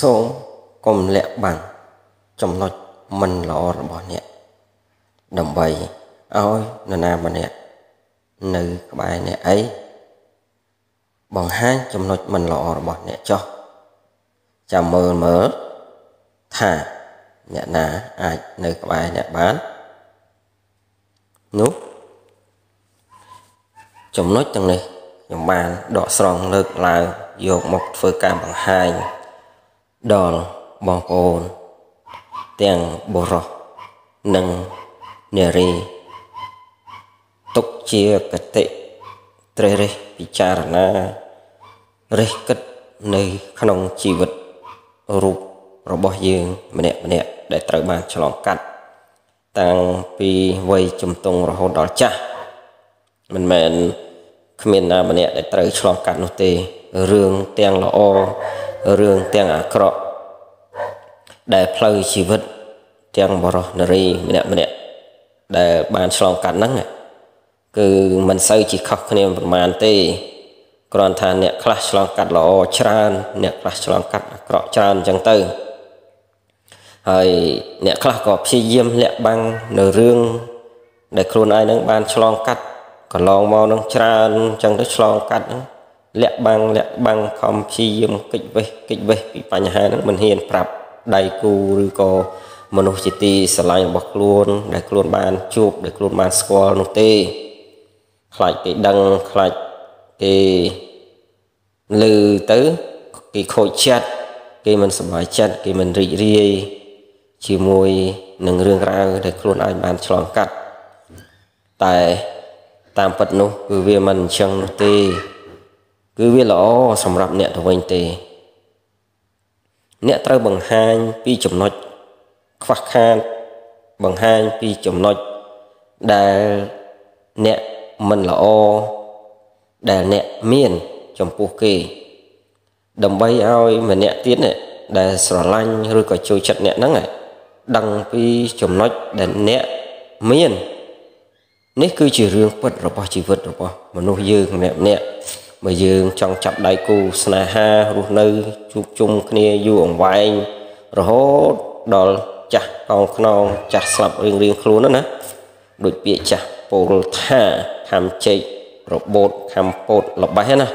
សូមកុំលាក់បាំងចំណុចមិនល្អរបស់អ្នកដើម្បីឲ្យនរណាម្នាក់នៅក្បែរអ្នកអីបង្ហាញចំណុចមិនល្អរបស់អ្នកចោះចាំមើលមើលថាអ្នកណាអាចនៅក្បែរអ្នកបាននោះចំណុចទាំងនេះខ្ញុំបានដកស្រង់លើកឡើងយកមកធ្វើការបង្ហាញ ដល់បងប្អូន ទាំងបុរសនិងនារីទុកជាកតិត្រេះរិះពិចារណារិះគិតនៅក្នុងជីវិតរូបរបស់យើង ម្នាក់ម្នាក់ដែលត្រូវបានឆ្លងកាត់ តាំងពីវ័យជំទង់រហូតដល់ចាស់មិនមែនគ្មានណាម្នាក់ដែលត្រូវឆ្លងកាត់នោះទេរឿងទាំងល្អ រឿងទាំងអាក្រក់ដែលផ្លូវជីវិតទាំងបរោះនារីម្នាក់ម្នាក់ដែលបានឆ្លងកាត់ហ្នឹងគឺមិនសូវជាខុសគ្នាប្រមាណទេគ្រាន់ថាអ្នកខ្លះឆ្លងកាត់ល្អច្រើនអ្នកខ្លះឆ្លងកាត់អាក្រក់ច្រើនអញ្ចឹងទៅហើយអ្នកខ្លះក៏ព្យាយាមលាក់បាំងនៅរឿងដែលខ្លួនឯងនឹងបានឆ្លងកាត់កន្លងមកនឹងច្រើនអញ្ចឹងទៅឆ្លងកាត់ហ្នឹង លាក់បាំងលាក់បាំងខំព្យាយាមកិច្ចវេះកិច្ចវេះពីបញ្ហាហ្នឹងមិនហ៊ានប្រាប់ដៃគូឬក៏មនុស្សជាទីស្រឡាញ់របស់ខ្លួន ដែលខ្លួនបានជួបដែលខ្លួនបានស្គាល់នោះទេខ្លាចគេដឹងខ្លាចគេឮទៅគេខូចចិត្តគេមិនសប្បាយចិត្តគេមិនរីករាយជាមួយនឹងរឿងរ៉ាវដែលខ្លួនឯងបានឆ្លងកាត់តែតាមពិតនោះគឺវាមិនអញ្ចឹងនោះទេ គឺវាល្អសម្រាប់អ្នកទៅវិញទេ អ្នកត្រូវបង្ហាញពីចំណុចខ្វះខាតបង្ហាញពីចំណុចដែលអ្នកមិនល្អដែលអ្នកមានចំពោះគេ ដើម្បីឲ្យម្នាក់ទៀតដែលស្រឡាញ់ឬក៏ជួយចិត្តអ្នកហ្នឹងដឹងពីចំណុចដែលអ្នកមាននេះគឺជារឿងពិតរបស់ជីវិតរបស់មនុស្សយើងម្នាក់ម្នាក់ បើយើងចង់ចាប់ដៃគូស្នេហារស់នៅជួបជុំគ្នាយូរអង្វែងរហូតដល់ចាស់កោងខ្នងចាស់ស្លាប់រៀងរៀងខ្លួនណាដូចពាក្យចាស់ពោលថាខំជែករបូតខំពោតលបេះណា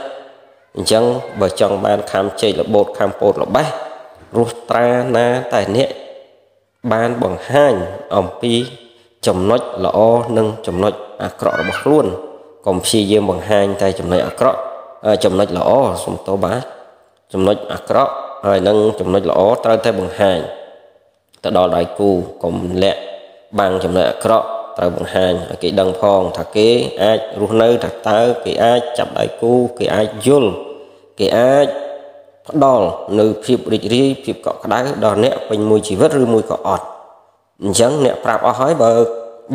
អញ្ចឹងបើចង់បានខំជែករបូតខំពោតលបេះរស់ត្រាណាតែអ្នកបានបង្ហាញអំពីចំណុចល្អនិងចំណុចអាក្រក់របស់ខ្លួនកុំព្យាយាមបង្ហាញតែចំណុចអាក្រក់ ចំណុចល្អសុំតបបាទចំណុចអាក្រក់ហើយនឹងចំណុចល្អត្រូវតែបង្ហាញទៅដល់ដៃគូកុំលាក់បាំងចំណុចអាក្រក់ត្រូវបង្ហាញឲ្យគេដឹងផងថាគេអាចរស់នៅថាតើគេអាចចាប់ដៃគូគេអាចយល់គេអាចផ្ដល់នៅភាពរីករាយភាពកក់ក្ដៅដល់អ្នកពេញមួយជីវិតឬមួយក៏អត់អញ្ចឹងអ្នកប្រាប់អស់ហើយបើ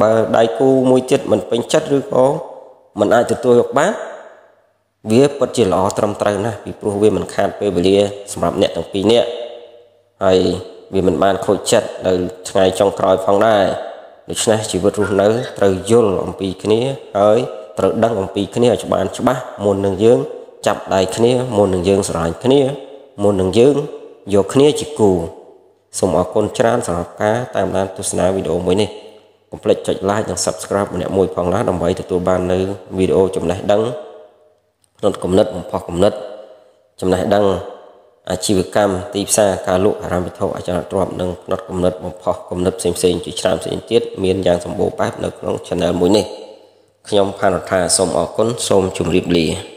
បើដៃគូមួយចិត្តមិនពេញចិត្តឬក៏មិនអាចទទួលយកបាន វាពិតជាល្អត្រឹមត្រូវណាស់ពីព្រោះវាមិនខាតពេលវេលាសម្រាប់អ្នកទាំងពីរនាក់ហើយវាមិនបានខូចចិត្តនៅថ្ងៃចុងក្រោយផងដែរដូច្នេះជីវិតរស់នៅត្រូវយល់អំពីគ្នាហើយត្រូវដឹងអំពីគ្នាឲ្យច្បាស់ច្បាស់មុននឹងយើងចាប់ដៃគ្នាមុននឹងយើងស្រឡាញ់គ្នាមុននឹងយើងយកគ្នាជាគូសូមអរគុណច្រើនសម្រាប់ការតាមដានទស្សនាវីដេអូមួយនេះកុំភ្លេចចុច like និង subscribe ម្នាក់មួយផងណាដើម្បីទទួលបាននៅវីដេអូចំណេះដឹង ផ្នត់គំនិតបំផុសគំនិត ចំណេះដឹងអាជីវកម្មទីផ្សារការលក់អារម្មណ៍វិធុអចលនទ្រព្យនិងផ្នត់គំនិតបំផុសគំនិតផ្សេងៗជាច្រើនផ្សេងទៀតមានយ៉ាងសម្បូរបែបនៅក្នុង Channel មួយនេះខ្ញុំផានរដ្ឋាសូមអរគុណសូមជម្រាបលា